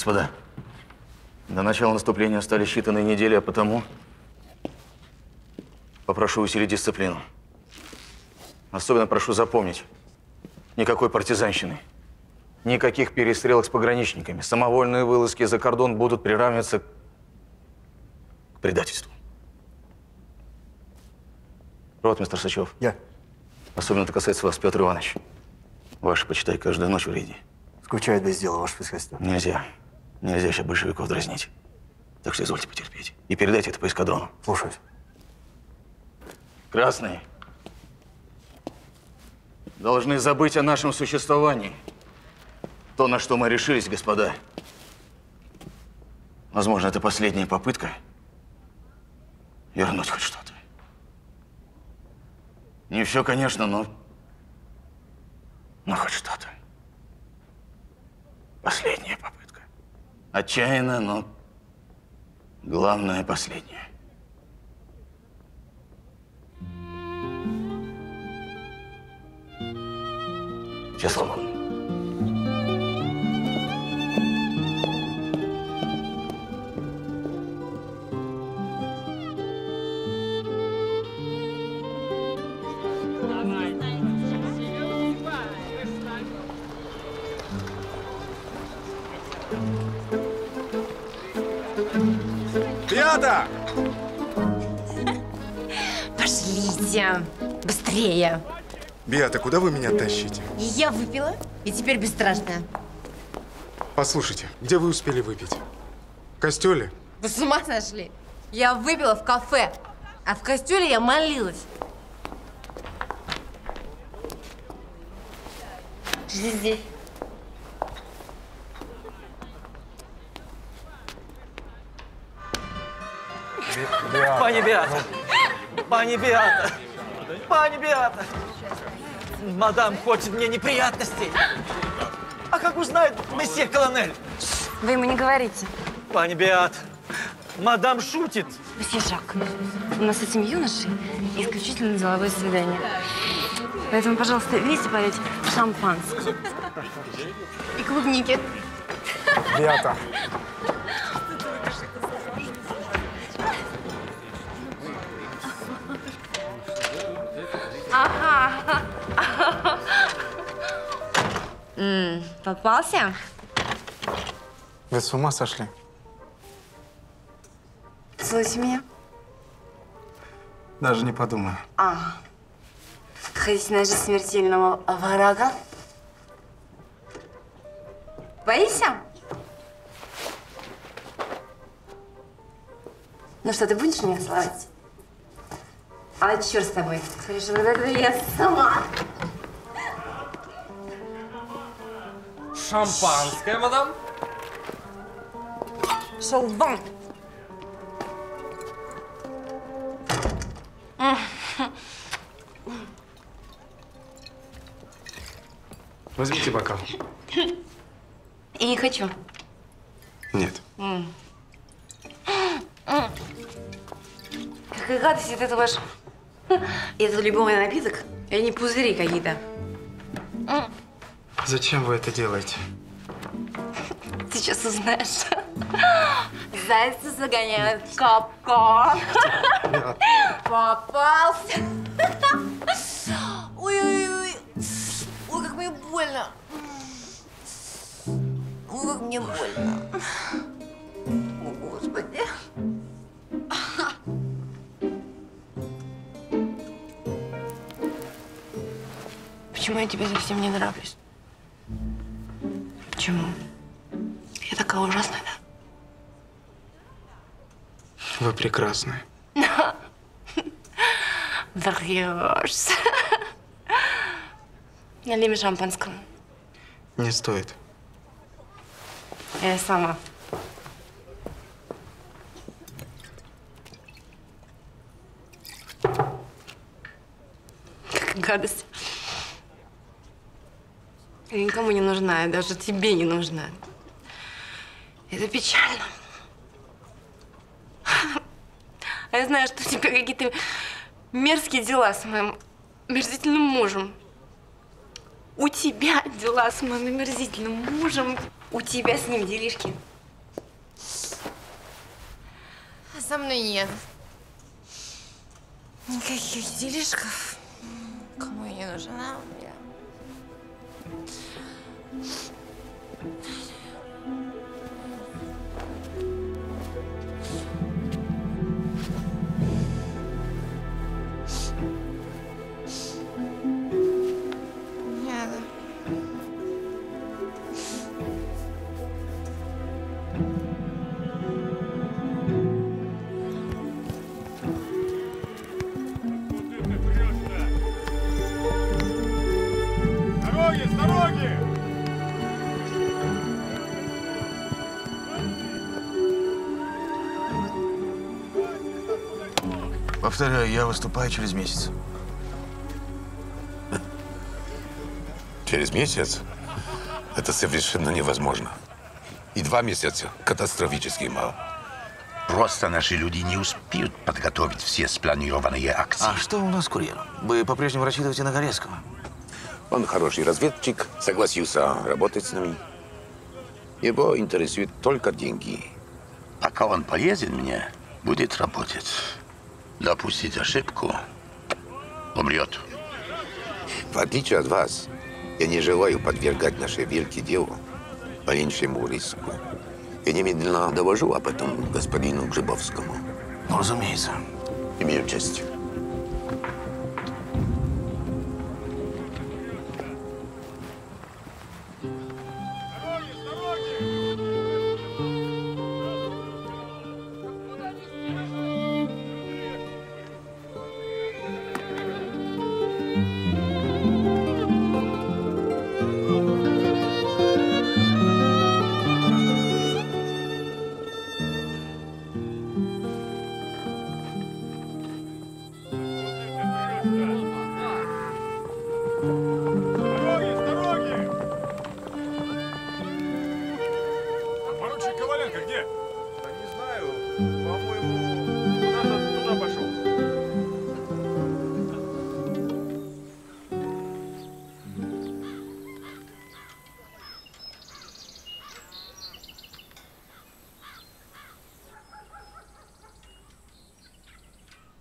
Господа, до начала наступления остались считанные недели, а потому попрошу усилить дисциплину. Особенно прошу запомнить, никакой партизанщины, никаких перестрелок с пограничниками. Самовольные вылазки за кордон будут приравниваться к предательству. Ротмистр Сычев. Я. Особенно это касается вас, Петр Иванович. Ваше, почитай, каждую ночь в рейде. Скучает без дела, ваше происходительство. Нельзя. Нельзя еще большевиков дразнить. Так что извольте потерпеть. И передайте это по эскадрону. Слушаюсь. Красные. Должны забыть о нашем существовании. То, на что мы решились, господа. Возможно, это последняя попытка вернуть хоть что-то. Не все, конечно, но... Но хоть что-то. Последняя попытка. Отчаянно, но... Главное, последняя. Все Пошлите. Быстрее. Беата, куда вы меня тащите? Я выпила, и теперь бесстрашная. Послушайте, где вы успели выпить? В костеле? Вы с ума сошли? Я выпила в кафе, а в костюле я молилась. Жди здесь. Пані! Пані Беата! Пані Беата! Мадам хочет мне неприятностей. А как узнает месье колонель? Вы ему не говорите. Пани Беат, мадам шутит. Месье Жак, у нас с этим юношей исключительно деловое свидание. Поэтому, пожалуйста, вместе полить шампанское. И клубники. Беата. М, Попался? Вы с ума сошли? Целуйте меня. Даже не подумаю. А. Хотите ножи смертельного врага? Боишься? Ну что, ты будешь меня целовать? А черт с тобой. Это я сама. Шампанское, мадам? Шел вон. Возьмите бокал. И не хочу. Нет. Какая гадость это ваш... Это любимый напиток? Или не пузыри какие-то? Зачем вы это делаете? Сейчас узнаешь. Зайцы загоняют капкан. Попался. Ой-ой-ой. Ой, как мне больно. Ой, как мне больно. О, Господи. Почему я тебе совсем не нравлюсь? Почему? Я такая ужасная, да? Вы прекрасны. Врешь. Налей мне шампанского. Не стоит. Я сама. Какая гадость. Я никому не нужна, я даже тебе не нужна. Это печально. А я знаю, что у тебя какие-то мерзкие дела с моим мерзительным мужем. У тебя дела с моим омерзительным мужем. У тебя с ним делишки. А со мной нет. Никаких делишков. Кому я не нужна? 了。Повторяю, я выступаю через месяц. Через месяц? Это совершенно невозможно. И два месяца катастрофически мало. Просто наши люди не успеют подготовить все спланированные акции. А что у нас с курьером? Вы по-прежнему рассчитываете на Горецкого? Он хороший разведчик, согласился работать с нами. Его интересуют только деньги. Пока он полезен мне, будет работать. Допустить ошибку, умрет. В отличие от вас, я не желаю подвергать наши вилки делу малейшему риску. Я немедленно довожу об этом господину Грибовскому. Ну, разумеется. Имею честь.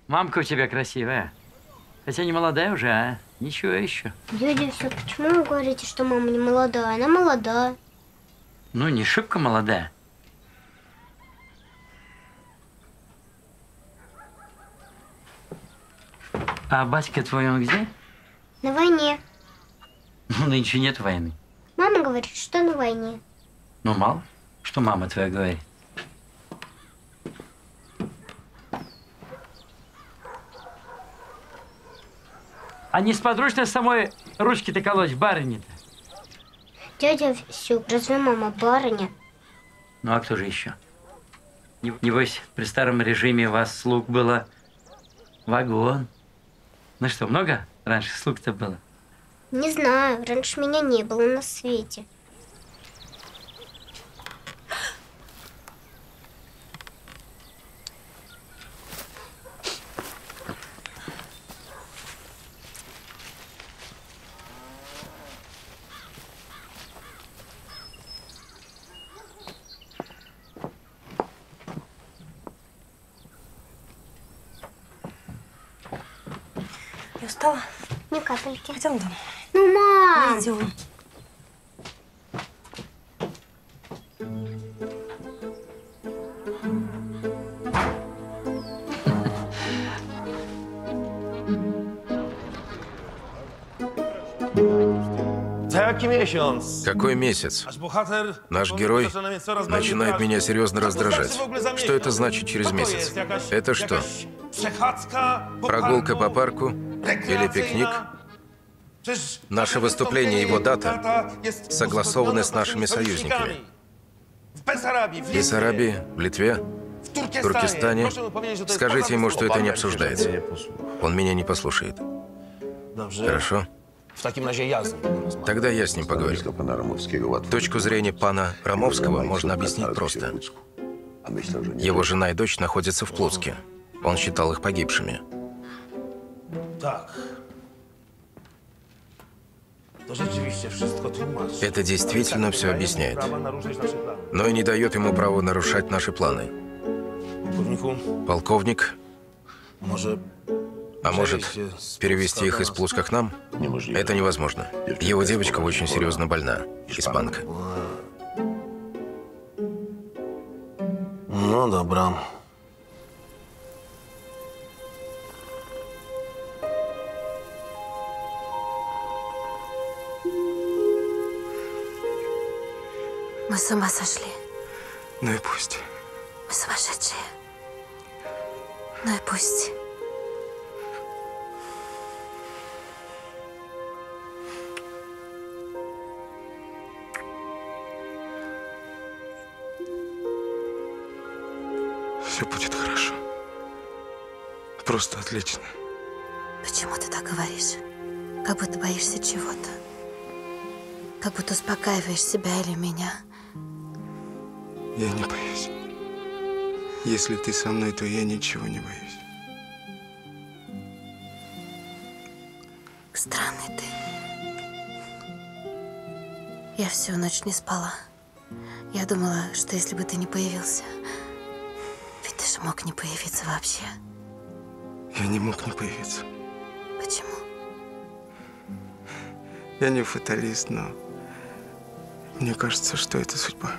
Мамка у тебя красивая. Хотя не молодая уже, а? Ничего еще. Дядя все, почему вы говорите, что мама не молодая? Она молодая. Ну, не шибко молодая. А батька твой он где? На войне. Ну, нынче нет войны. Мама говорит, что на войне. Ну, мало. Что мама твоя говорит? А несподручно самой ручки-то колоть в барыне-то? Дядя все, разве мама барыня? Ну, а кто же еще? Не- Небось, при старом режиме у вас слуг было вагон. Ну что, много раньше слуг-то было? Не знаю, раньше меня не было на свете. Я устала. Ни капельки. Пойдем домой. Ну, мам! Пойдем. Какой месяц? Наш герой начинает меня серьезно раздражать. Что это значит через месяц? Это что? Прогулка по парку или пикник? Наше выступление и его дата согласованы с нашими союзниками. В Бессарабии, в Литве, в Туркестане. Скажите ему, что это не обсуждается. Он меня не послушает. Хорошо? Тогда я с ним поговорю. Точку зрения пана Ромовского можно объяснить просто. Его жена и дочь находятся в Плотске. Он считал их погибшими. Так. Это действительно все объясняет. Но и не дает ему права нарушать наши планы. Полковник, а может, перевести их из Плуска к нам? Это невозможно. Его девочка очень серьезно больна. Испанка. No dobra. Мы с ума сошли. Ну и пусть. Мы сумасшедшие. Ну и пусть. Все будет хорошо. Просто отлично. Почему ты так говоришь? Как будто боишься чего-то. Как будто успокаиваешь себя или меня. Я не боюсь. Если ты со мной, то я ничего не боюсь. Странный ты. Я всю ночь не спала. Я думала, что если бы ты не появился... Ведь ты же мог не появиться вообще. Я не мог не появиться. Почему? Я не фаталист, но мне кажется, что это судьба.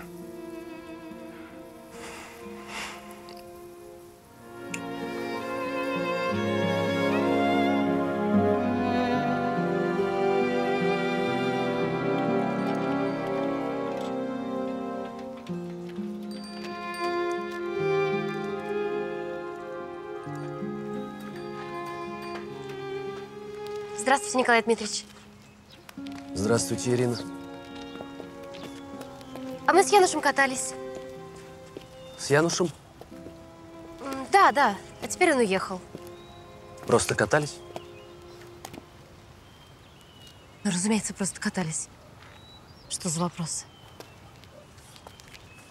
Здравствуйте, Николай Дмитриевич. Здравствуйте, Ирина. А мы с Янушем катались. С Янушем Да, да. А теперь он уехал. просто катались? Ну, разумеется, просто катались. Что за вопрос?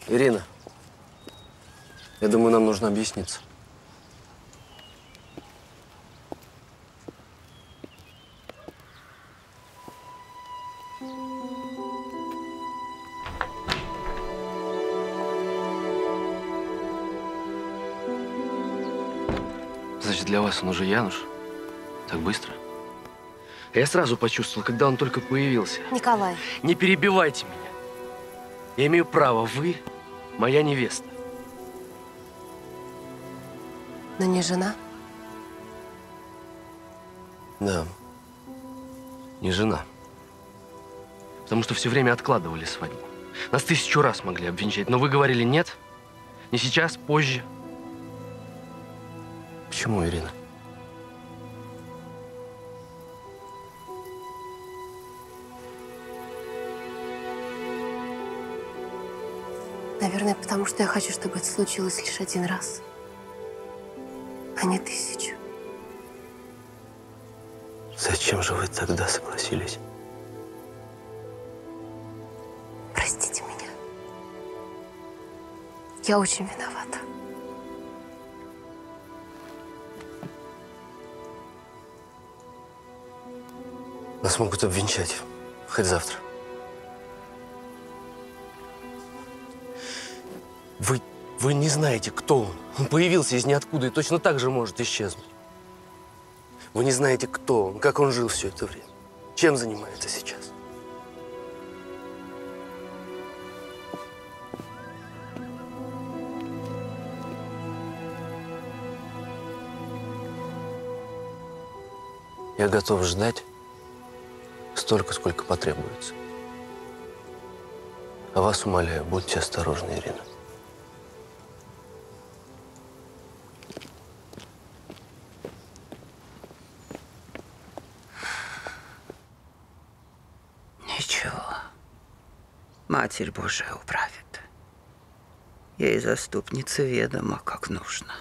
Ирина, я думаю, нам нужно объясниться. Для вас он уже Януш? Так быстро? Я сразу почувствовал, когда он только появился. Николай, Не перебивайте меня. Я имею право, вы моя невеста. но не жена. Да. Не жена. Потому что все время откладывали свадьбу. Нас тысячу раз могли обвенчать, но вы говорили нет. Не сейчас, позже. Почему, Ирина? Наверное, потому что я хочу, чтобы это случилось лишь один раз, а не тысячу. Зачем же вы тогда согласились? Простите меня. Я очень виновата. Нас могут обвенчать. Хоть завтра. Вы, вы не знаете, кто он. Он появился из ниоткуда и точно так же может исчезнуть. Вы не знаете, кто он, как он жил все это время. Чем занимается сейчас. Я готов ждать столько, сколько потребуется. А вас умоляю, будьте осторожны, Ирина. Ничего. Матерь Божия управит. Ей заступница ведома, как нужно.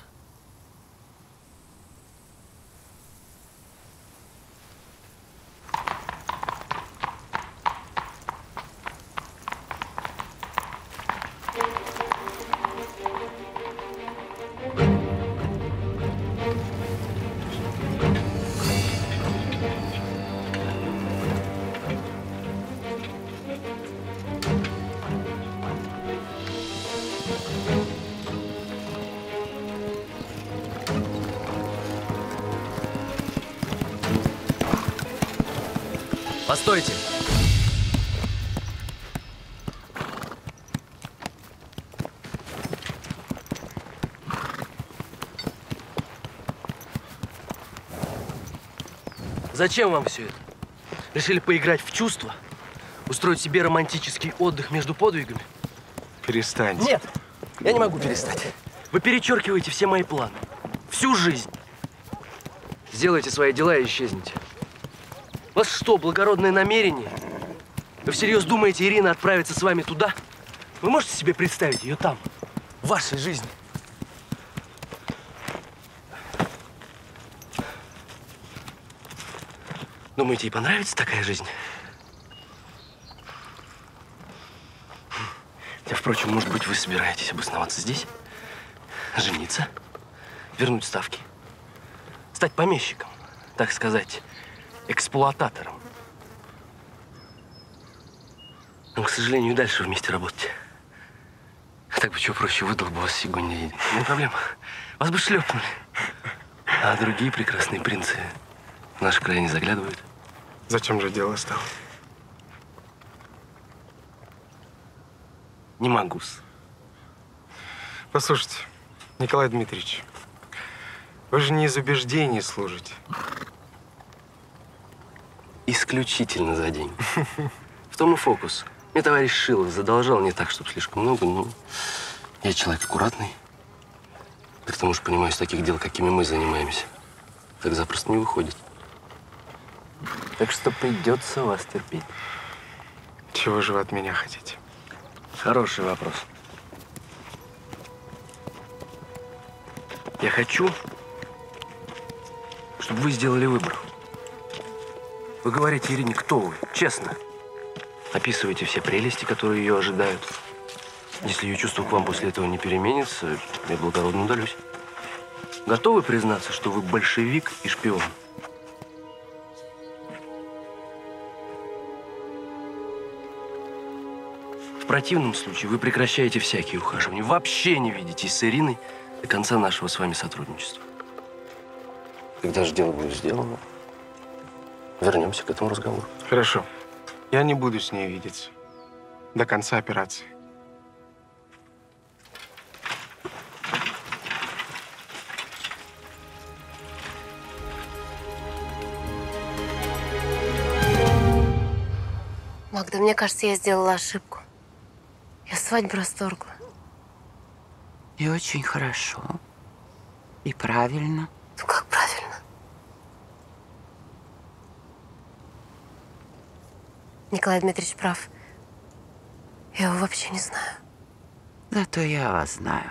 Зачем вам все это? Решили поиграть в чувства? Устроить себе романтический отдых между подвигами? Перестаньте. Нет, я не могу перестать. Вы перечеркиваете все мои планы. Всю жизнь. Сделайте свои дела и исчезните. У вас что, благородное намерение? Вы всерьез думаете, Ирина отправится с вами туда? Вы можете себе представить ее там, в вашей жизни? Думаете, ей понравится такая жизнь? Хотя, впрочем, может быть, вы собираетесь обосноваться здесь? Жениться? Вернуть ставки? Стать помещиком? Так сказать, эксплуататором? Но, к сожалению, дальше вместе работать. Так бы чего проще выдал бы вас сегодня. Не проблема. Вас бы шлепнули. А другие прекрасные принцы в наш край не заглядывают. Зачем же дело стало? Не могу -с. Послушайте, Николай Дмитриевич, вы же не из убеждений служите. Исключительно за деньги. В том и фокус. Мне товарищ Шилов задолжал не так, чтобы слишком много, но я человек аккуратный. К тому же понимаю, из таких дел, какими мы занимаемся, так запросто не выходит. Так что придется вас терпеть. Чего же вы от меня хотите? Хороший вопрос. Я хочу, чтобы вы сделали выбор. Вы говорите Ирине, кто вы, честно. Описываете все прелести, которые ее ожидают. Если ее чувство к вам после этого не переменится, я благородно удалюсь. Готовы признаться, что вы большевик и шпион? Противном случае вы прекращаете всякие ухаживания. Вообще не видитесь с Ириной до конца нашего с вами сотрудничества. Когда же дело будет сделано, вернемся к этому разговору. Хорошо. Я не буду с ней видеться. До конца операции. Магда, мне кажется, я сделала ошибку. Свадьбу расторгла. И очень хорошо. И правильно. Ну как правильно? Николай Дмитриевич прав. Я его вообще не знаю. Зато я вас знаю.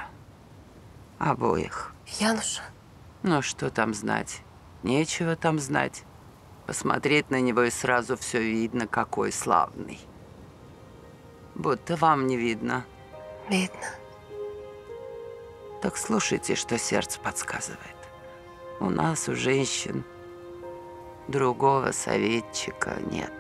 Обоих. Януша? Ну, что там знать? Нечего там знать. Посмотреть на него и сразу все видно, какой славный. Будто вам не видно. Видно. Так слушайте, что сердце подсказывает. У нас, у женщин, другого советчика нет.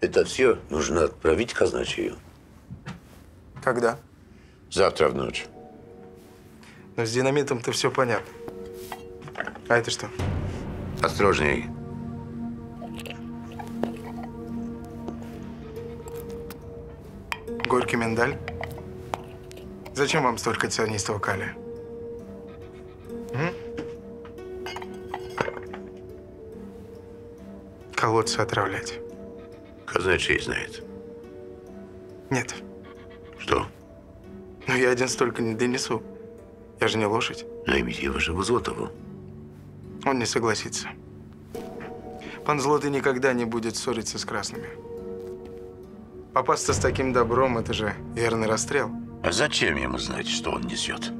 Это все нужно отправить казначею. Когда? Завтра в ночь. Но с динамитом-то все понятно. А это что? Осторожней. Горький миндаль? Зачем вам столько цианистого калия? М? Колодцы отравлять. Казначей знает. Нет. Но я один столько не донесу. Я же не лошадь. Наймите его же Злотову. Он не согласится. Пан Злотый никогда не будет ссориться с красными. Попасться с таким добром – это же верный расстрел. А зачем ему знать, что он несет?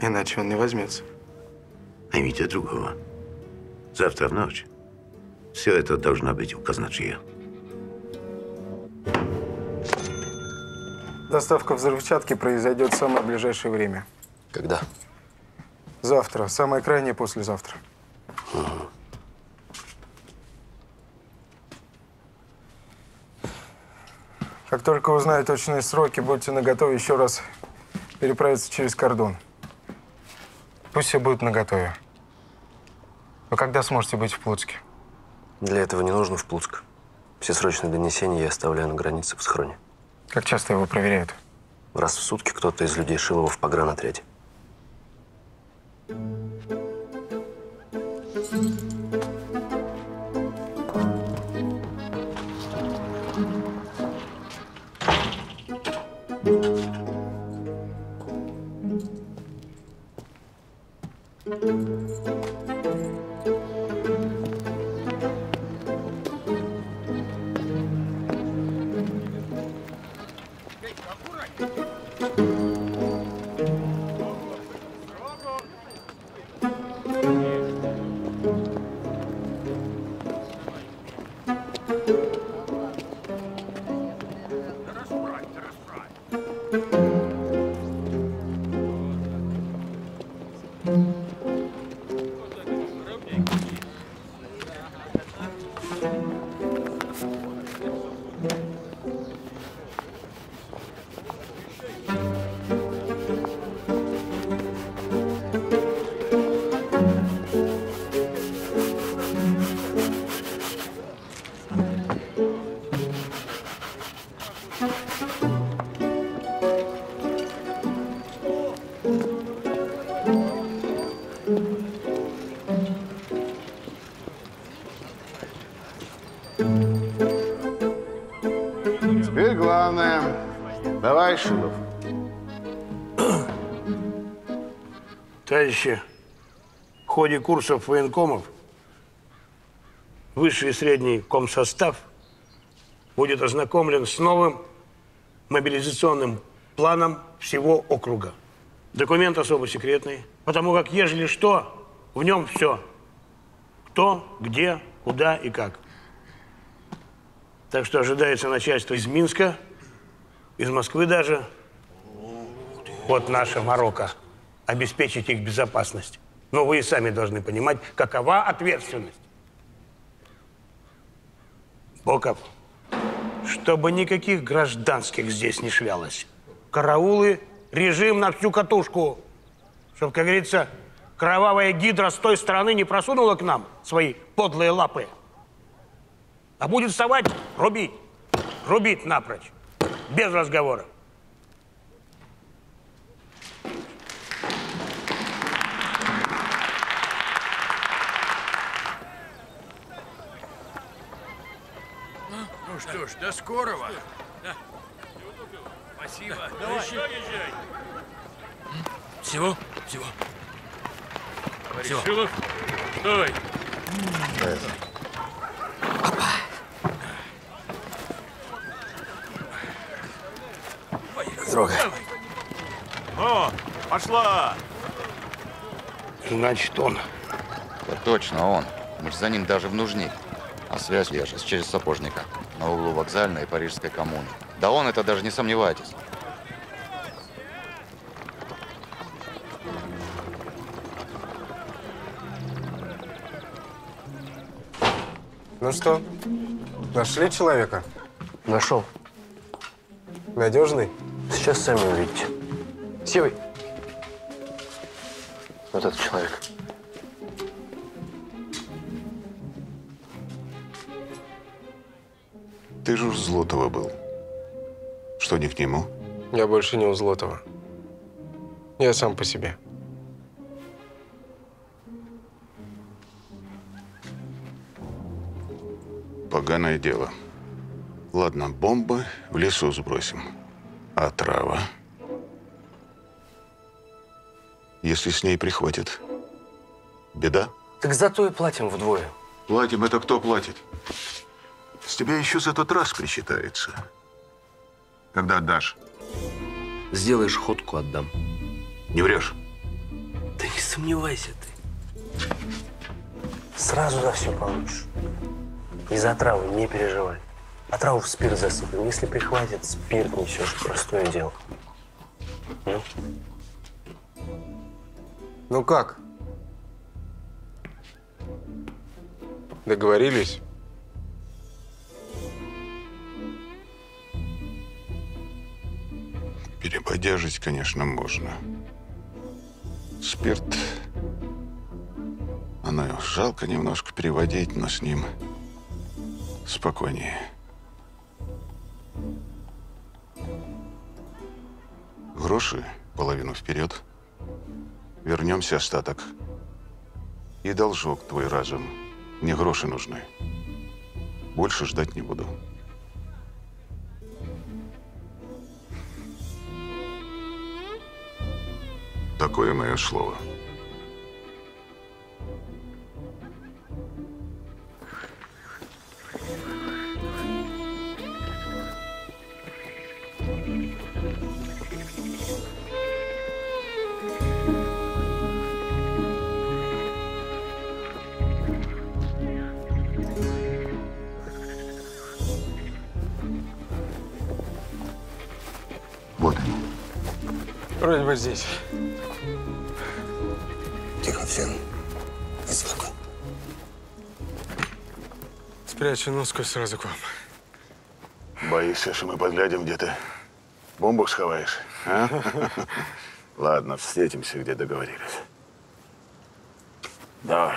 Иначе он не возьмется. Наймите другого. Завтра в ночь. Все это должно быть у казначея. Доставка взрывчатки произойдет в самое ближайшее время. Когда? Завтра. Самое крайнее послезавтра. Как только узнаю точные сроки, будьте наготове еще раз переправиться через кордон. Пусть все будут наготове. Вы когда сможете быть в Плуцке? Для этого не нужно в Плуцк. Все срочные донесения я оставляю на границе в схроне. Как часто его проверяют? Раз в сутки кто-то из людей Шилова в погранотряде. Теперь Давай, Шилов. Товарищи, в ходе курсов военкомов высший и средний комсостав будет ознакомлен с новым мобилизационным планом всего округа. Документ особо секретный, потому как, ежели что, в нем все. Кто, где, куда и как. Так что ожидается начальство из Минска, из Москвы даже. Вот наша Марокко. Обеспечить их безопасность. Но вы и сами должны понимать, какова ответственность. Боков, чтобы никаких гражданских здесь не шлялось. Караулы, режим на всю катушку. Чтоб, как говорится, кровавая гидра с той стороны не просунула к нам свои подлые лапы. А будет вставать, рубить. Рубить напрочь. Без разговора. Ну что ж, до скорого. Спасибо. Давай. езжай. Всего? Всего. Всего. Шилов, стой. Трогай. О, пошла. Значит, он. Точно он. Мы же за ним даже в нужник. А связь держит через сапожника. На углу вокзальной и Парижской коммуны. Да он это даже не сомневайтесь. Ну что, нашли человека? Нашел. Надежный? Сейчас сами увидите. Севый. Вот этот человек. Ты же у Злотова был. Что не к нему? Я больше не у Злотова. Я сам по себе. Поганое дело. Ладно, бомбы в лесу сбросим. А трава? Если с ней прихватит, беда? Так зато и платим вдвое. Платим, это кто платит? С тебя еще за тот раз причитается. Когда отдашь? Сделаешь ходку, отдам. Не врешь? Да не сомневайся ты. Сразу за все получишь. И за траву не переживай. А траву в спирт засыпем. Если прихватит, спирт несешь. Простое дело. Ну? Ну как? Договорились? Перебодяжить, конечно, можно. Спирт... Оно жалко немножко переводить, но с ним спокойнее. Гроши половину вперед. Вернемся остаток. И должок твой разум. Мне гроши нужны. Больше ждать не буду. Такое мое слово. Вроде бы здесь. Тихо, всем. Ни звука. Спрячу носку сразу к вам. Боишься, что мы подглядим, где ты бомбу сховаешь? а? Ладно, встретимся, где договорились. Давай,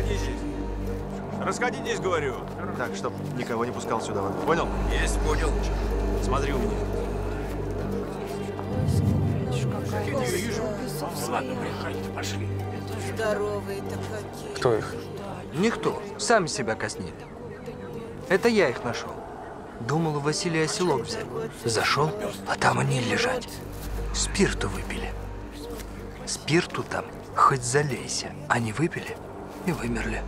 Расходитесь. Расходитесь, говорю. Так, чтоб никого не пускал сюда. Понял? Есть, понял. Смотри у меня. Я не вижу. Ладно, приходите, пошли. Здоровые-то какие. Кто их? Никто. Сами себя коснили. Это я их нашел. Думал, у Василия селок взять. Зашел, а там они лежат. Спирту выпили. Спирту там хоть залейся. Они выпили и вымерли.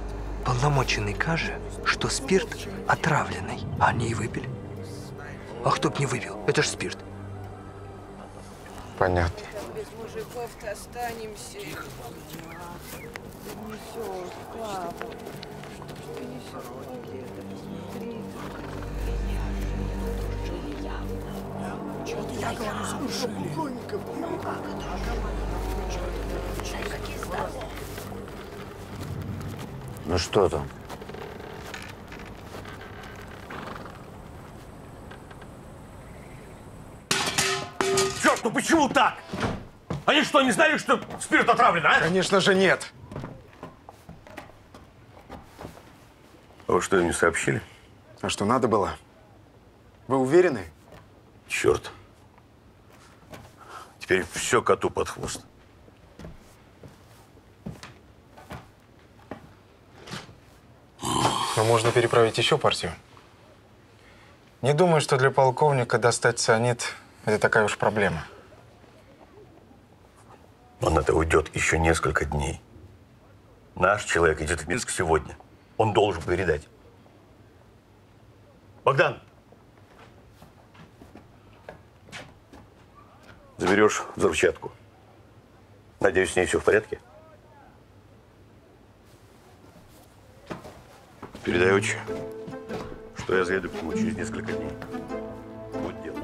Полномоченный каже, что спирт отравленный. А они и выпили. А кто б не выпил? Это ж спирт. Понятно. Без мужиков-то останемся. Я говорю, слушай. Ну что там? Черт, ну почему так? Они что, не знали, что спирт отравлен, а? Конечно же нет. А вы что, им не сообщили? А что, надо было? Вы уверены? Черт. Теперь все коту под хвост. Но можно переправить еще партию. Не думаю, что для полковника достать цианид – это такая уж проблема. Он это уйдет еще несколько дней. Наш человек идет в Минск сегодня. Он должен передать. Богдан! Заберешь взрывчатку. Надеюсь, с ней все в порядке? Передай отче, что я заеду к нему через несколько дней. Вот дело.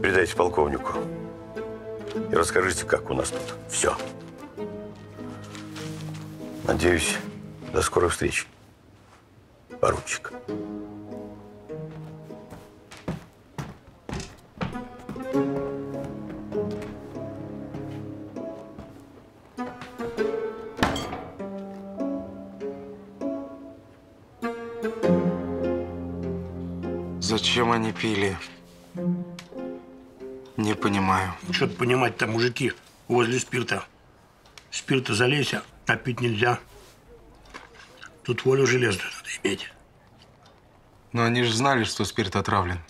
Передайте полковнику. И расскажите, как у нас тут все. Надеюсь, до скорой встречи. Поручик. Зачем они пили? Не понимаю. Что то понимать-то, мужики, возле спирта. Спирта залейся, а пить нельзя. Тут волю железную надо иметь. Но они же знали, что спирт отравлен.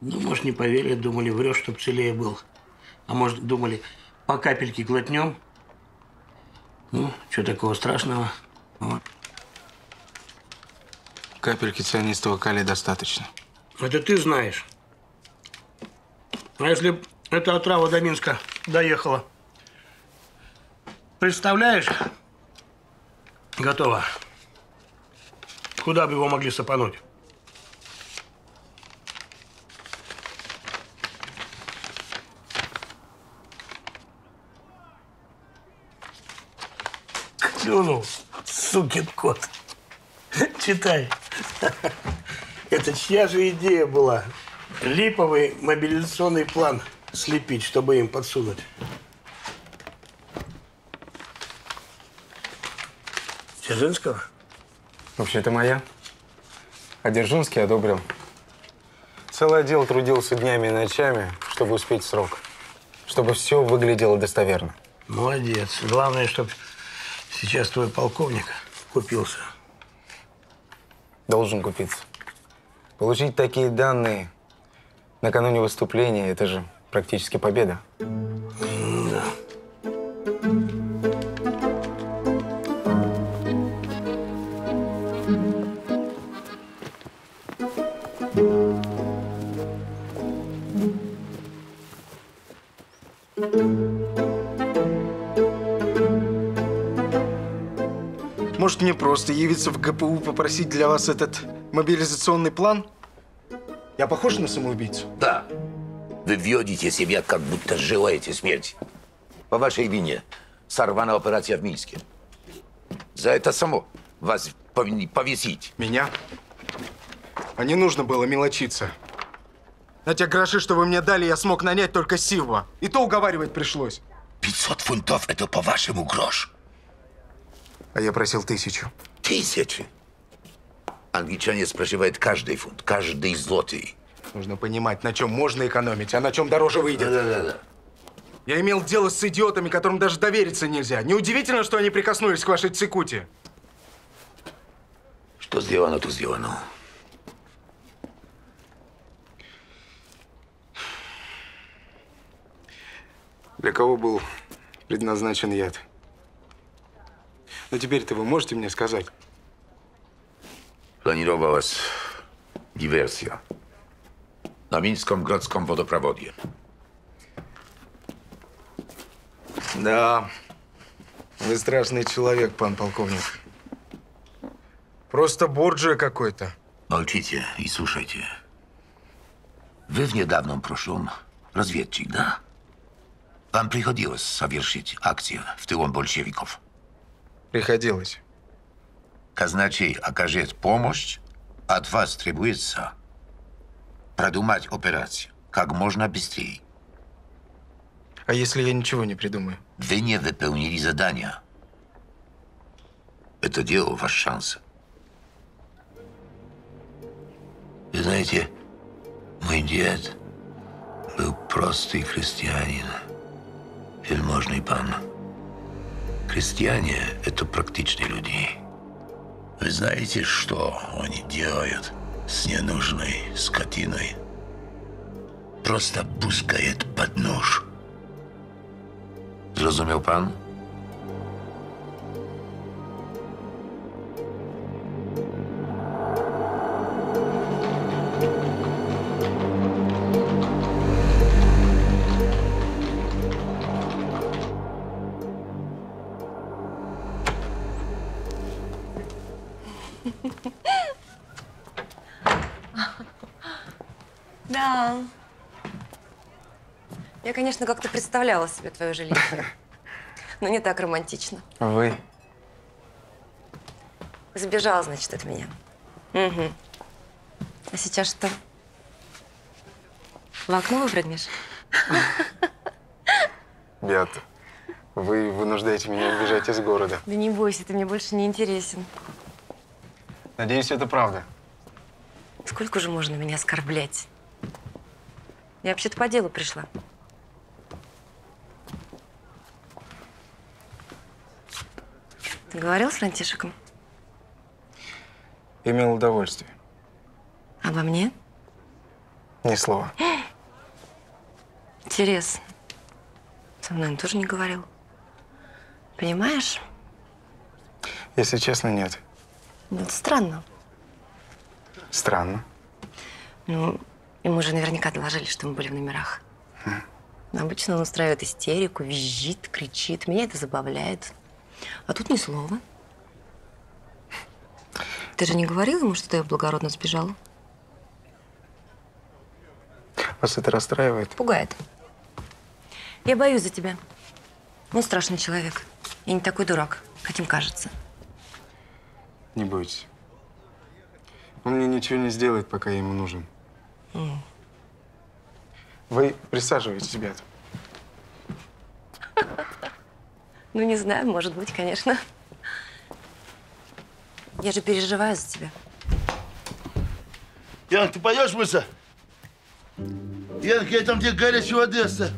Ну, может, не поверили, думали, врешь, чтоб целее был. А может, думали, по капельке глотнем. Ну, что такого страшного? Вот. Капельки цианистого калия достаточно. Это ты знаешь. А если эта отрава до Минска доехала? Представляешь? Готово. Куда бы его могли сапануть? Клюнул, сукин кот. Читай. Это чья же идея была? Липовый мобилизационный план слепить, чтобы им подсунуть. Дзержинского? Вообще, это моя. А Дзержинский одобрил. Целый отдел трудился днями и ночами, чтобы успеть срок. Чтобы все выглядело достоверно. Молодец. Главное, чтобы сейчас твой полковник купился. Должен купиться. Получить такие данные накануне выступления – это же практически победа. Да. Может, мне просто явиться в ГПУ попросить для вас этот мобилизационный план? Я похож на самоубийцу? Да. Вы ведете себя, как будто желаете смерти. По вашей вине сорвана операция в Минске. За это само вас повесить. Меня? А не нужно было мелочиться. На те гроши, что вы мне дали, я смог нанять только Силва. И то уговаривать пришлось. 500 фунтов – это по-вашему грош. А я просил тысячу. Тысячи? Англичане спрашивают каждый фунт, каждый злотый. Нужно понимать, на чем можно экономить, а на чем дороже выйдет. Да-да-да. Я имел дело с идиотами, которым даже довериться нельзя. Неудивительно, что они прикоснулись к вашей цикуте. Что сделано, то сделано. Для кого был предназначен яд? Но теперь-то вы можете мне сказать? Планировалась диверсия на Минском городском водопроводе. Да, вы страшный человек, пан полковник. Просто Борджия какой-то. Молчите и слушайте. Вы в недавнем прошлом разведчик, да? Вам приходилось совершить акцию в тылом большевиков? Приходилось. Казначей окажет помощь, от вас требуется продумать операцию как можно быстрее. А если я ничего не придумаю? Вы не выполнили задания. Это дело ваш шанс. Вы знаете, мой дед был простый крестьянин, вельможный пан. Крестьяне – это практичные люди. Вы знаете, что они делают с ненужной скотиной? Просто пускает под нож. Зрозумів пан? Конечно, как-то представляла себе твое жилище. Но не так романтично. Вы? Сбежала, значит, от меня. Угу. А сейчас что? В окно выпрыгнешь? Беата, вы вынуждаете меня убежать из города. Да не бойся, ты мне больше не интересен. Надеюсь, это правда. Сколько же можно меня оскорблять? Я вообще-то по делу пришла. Говорил с Франтишеком? Имел удовольствие. Обо мне? Ни слова. Интересно. Со мной он тоже не говорил. Понимаешь? Если честно, нет. Ну, это странно. Странно. Ну, ему же наверняка доложили, что мы были в номерах. Обычно он устраивает истерику, визжит, кричит. Меня это забавляет. А тут ни слова. Ты же не говорил ему, что я благородно сбежала? Вас это расстраивает? Пугает. Я боюсь за тебя. Он страшный человек. И не такой дурак, каким кажется. Не бойтесь. Он мне ничего не сделает, пока я ему нужен. М. Вы присаживайтесь, Беата. Ну, не знаю, может быть, конечно. Я же переживаю за тебя. Янка, ты пойдешь мыться? Янка, я там где горячей воды оставил.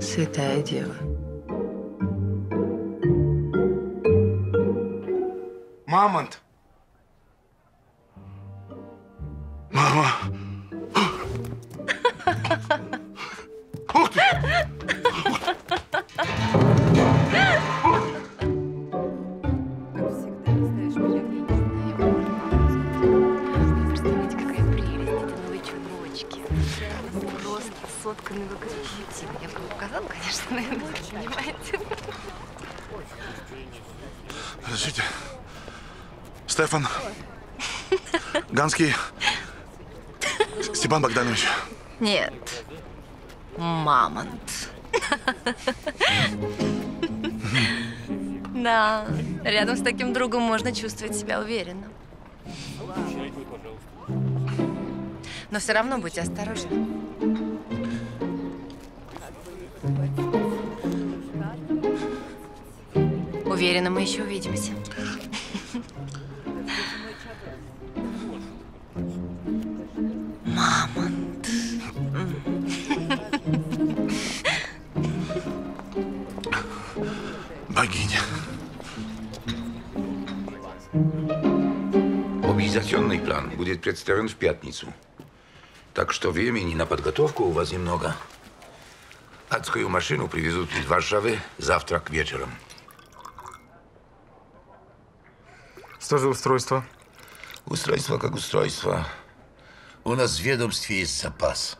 Святая дева. Мамонт! Мама! Сотканы в экзекутиве. Я вам показала, конечно, но вы понимаете. Подождите. Стефан. Ганский. Степан Богданович. Нет. Мамонт. Да, рядом с таким другом можно чувствовать себя уверенно. Но все равно будьте осторожны. Уверена, мы еще увидимся. Мамонт. Богиня. Мобилизационный план будет представлен в пятницу. Так что времени на подготовку у вас немного. Адскую машину привезут из Варшавы завтра к вечером. Что за устройство? Устройство как устройство. У нас в ведомстве есть запас.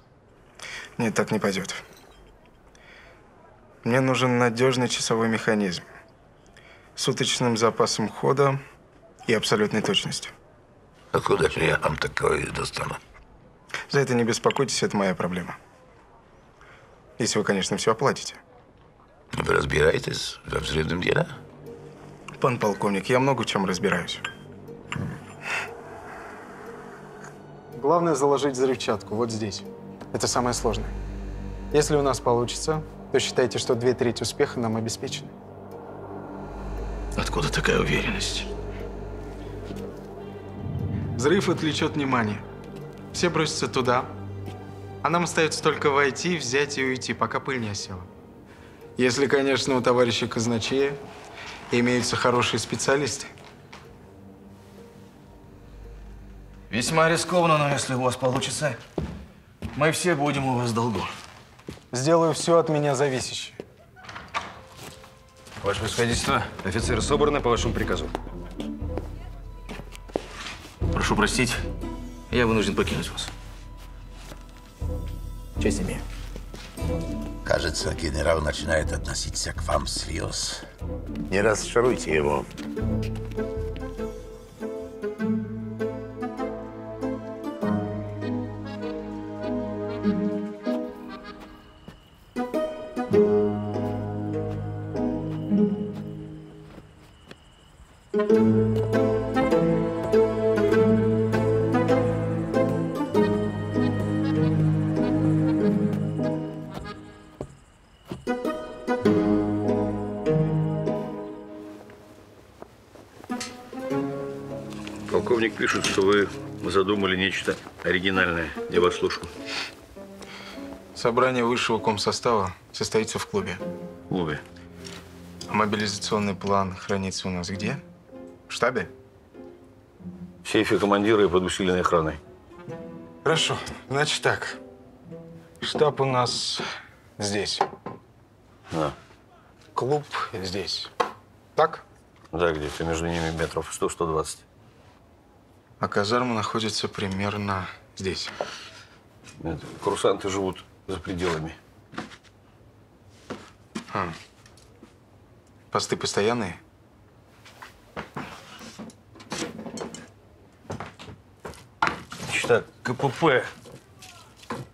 Нет, так не пойдет. Мне нужен надежный часовой механизм с уточным запасом хода и абсолютной точностью. Откуда же я вам такое достану? За это не беспокойтесь, это моя проблема. Если вы, конечно, все оплатите. Вы разбираетесь во взрывном деле? Пан полковник, я много в чем разбираюсь. Главное заложить взрывчатку вот здесь. Это самое сложное. Если у нас получится, то считайте, что две трети успеха нам обеспечены. Откуда такая уверенность? Взрыв отвлечет внимание. Все бросятся туда. А нам остается только войти, взять и уйти, пока пыль не осела. Если, конечно, у товарища казначея имеются хорошие специалисты. Весьма рискованно, но если у вас получится, мы все будем у вас в долгу. Сделаю все от меня зависящее. Ваше Превосходительство, офицеры собраны по вашему приказу. Прошу простить, я вынужден покинуть вас. Честь имею. Кажется, генерал начинает относиться к вам всерьез. Не расшаруйте его. Нечто оригинальное. Я вас слушаю. Собрание высшего комсостава состоится в клубе. В клубе? А мобилизационный план хранится у нас где? В штабе? В сейфе командира и под усиленной охраной. Хорошо. Значит так. Штаб у нас здесь. Да. Клуб здесь. Так? Да, где-то между ними метров 100-120. А казарма находится примерно здесь. Нет, курсанты живут за пределами. А. Посты постоянные? Значит так, КПП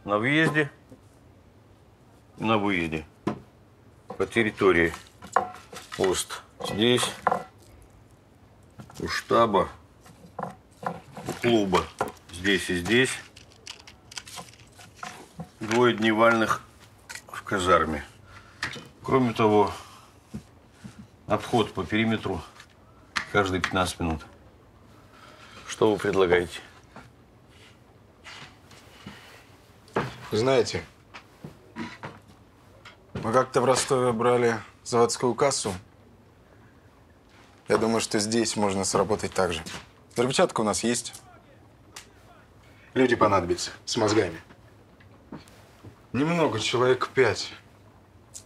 на въезде и на выезде. По территории. Пост здесь. У штаба. У клуба. Здесь и здесь. Двое дневальных в казарме. Кроме того, обход по периметру каждые 15 минут. Что вы предлагаете? Знаете, мы как-то в Ростове брали заводскую кассу. Я думаю, что здесь можно сработать так же. Взрывчатка у нас есть. Люди понадобятся с мозгами. Немного, человек пять.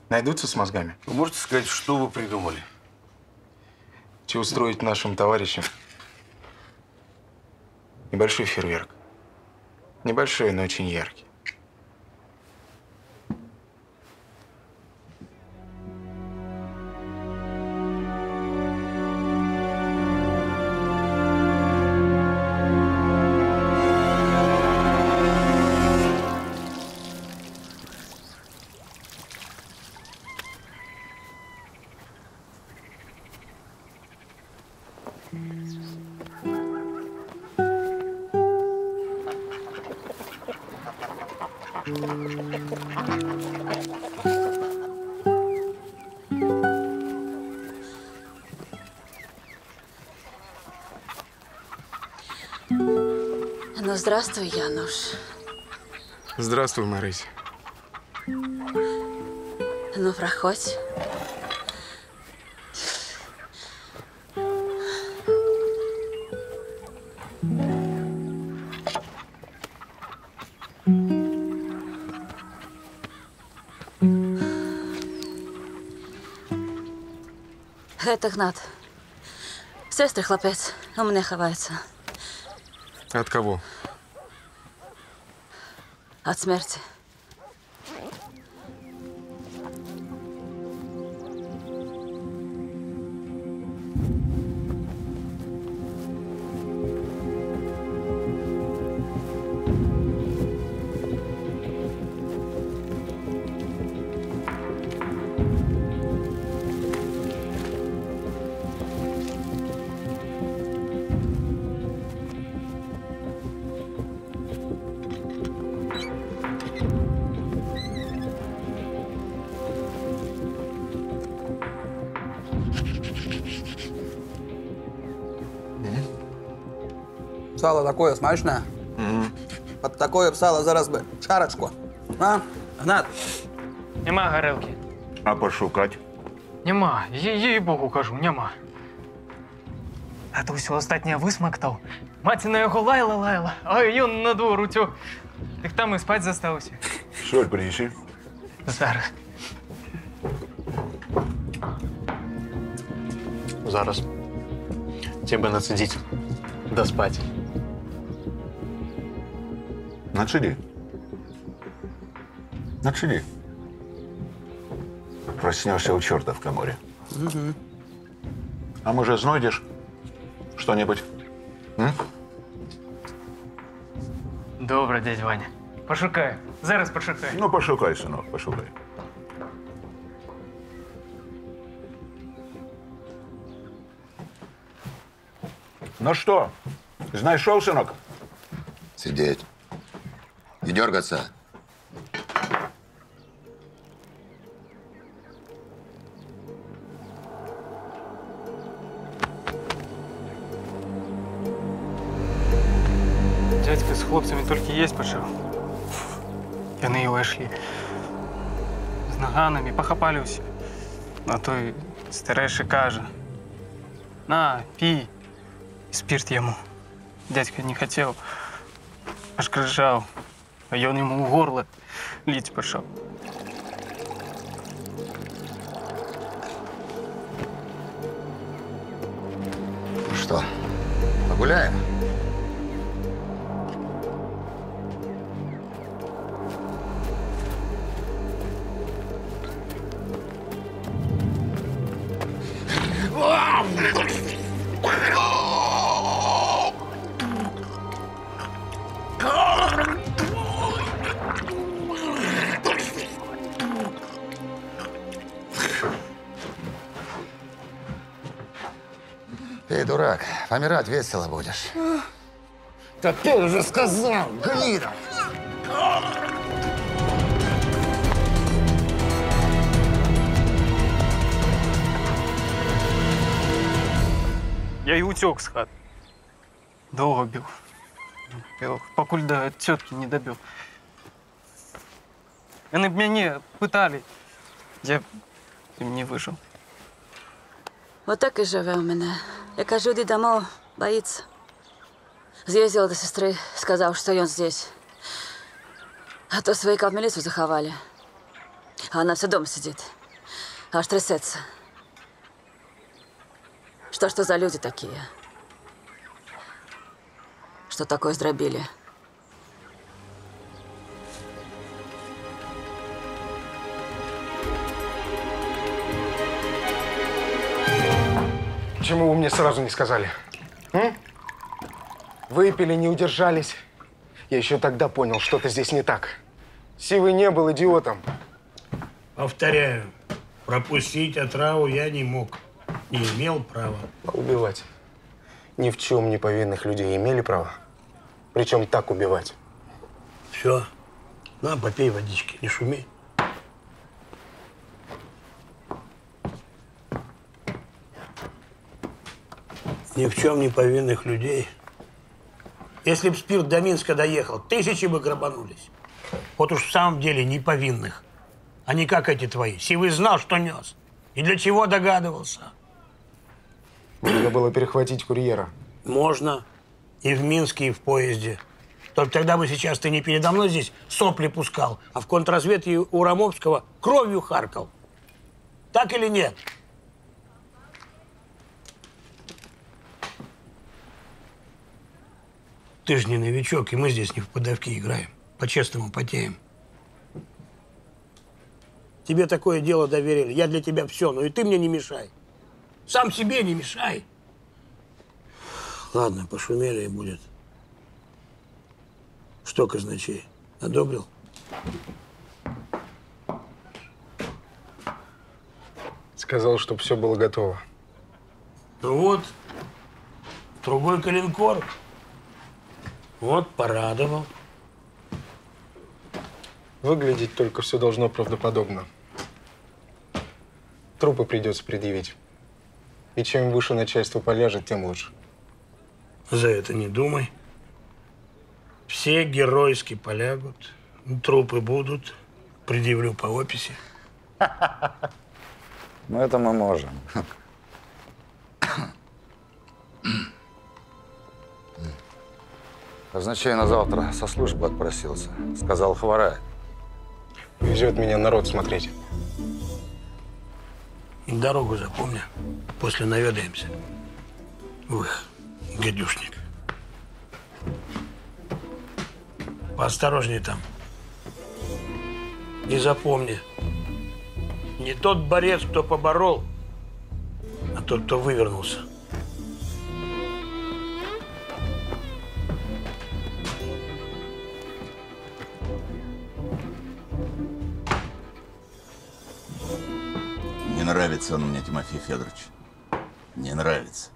Найдутся с мозгами? Вы можете сказать, что вы придумали? Че устроить нашим товарищам? Небольшой фейерверк. Небольшой, но очень яркий. Здравствуй, Януш. Здравствуй, Марысь. Ну, проходь. Гэта Гнат. Сестры хлопец. У мене ховається. От кого? От смерти. Сало такое смачное. Угу. Под такое сало зараз бы. шарочку. А? Гнат. Нема горелки. А пошукать? Нема. Ей богу кажу, нема. А то все остатнє висмактав. Матіна його лайла лайла, а ён на двор утю. Так там і спать застався. Шоль, приїжджи. Зараз. Зараз. Тебе нацедить. Да спать. Нацеди. Нацеди. Проснешься у черта в коморе. Угу. А може знайдеш что-нибудь? Добре, дядь Ваня. Пошукаю. Зараз пошукаю. Ну, пошукай, сынок, пошукай. Ну что, знайшов, сынок? Сидеть. Не дергаться. Дядька з хлопцями тільки їсть почав. Яни його йшли. З наганами похапали всі. А той старейший каже. На, пій. І спирт йому. Дядька не хотів. Аж кричав. А він йому в горло лить пішов. Ну что, погуляем? помирать весело будешь. Да ты уже сказал, гнида! Я і утек з хати. Довго бив. Бив, покуль до тітки не добив. Вони б мене питали. Я б не вижив. Отак і живе у мене. Я кажу, йди домой, боїться. З'їздила до сестри, сказав, що він здесь. А то свояка в милицию заховали. А она все дома сидит. Аж трясется. Что, что за люди такие? Что такое сдробили? Почему вы мне сразу не сказали? М? Выпили, не удержались. Я еще тогда понял, что-то здесь не так. Сивый не был идиотом. Повторяю, пропустить отраву я не мог. Не имел права. Убивать. Ни в чем не повинных людей имели право. Причем так убивать. Все. На, попей водички, не шуми. Ни в чем не повинных людей. Если б спирт до Минска доехал, тысячи бы грабанулись. Вот уж в самом деле не повинных. А не как эти твои. Сивый знал, что нес. И для чего догадывался. Надо было перехватить курьера. Можно. И в Минске, и в поезде. Только тогда бы сейчас ты не передо мной здесь сопли пускал, а в контрразведке у Рамовского кровью харкал. Так или нет? Ты же не новичок, и мы здесь не в подавки играем. По-честному потеем. Тебе такое дело доверили. Я для тебя все, но и ты мне не мешай. Сам себе не мешай. Ладно, пошумели и будет. Что, казначей, одобрил? Сказал, чтобы все было готово. Ну вот, другой калинкор. Вот, порадовал. Выглядеть только все должно правдоподобно. Трупы придется предъявить. И чем выше начальство поляжет, тем лучше. За это не думай. Все геройски полягут, трупы будут, предъявлю по описи. Ну, это мы можем. Казначей на завтра со службы отпросился. Сказал, хворает. Везет меня народ смотреть. Дорогу запомни. После наведаемся. В их гадюшник. Поосторожней там. И запомни, не тот борец, кто поборол, а тот, кто вывернулся. Нравится он мне, Тимофей Федорович. Не нравится.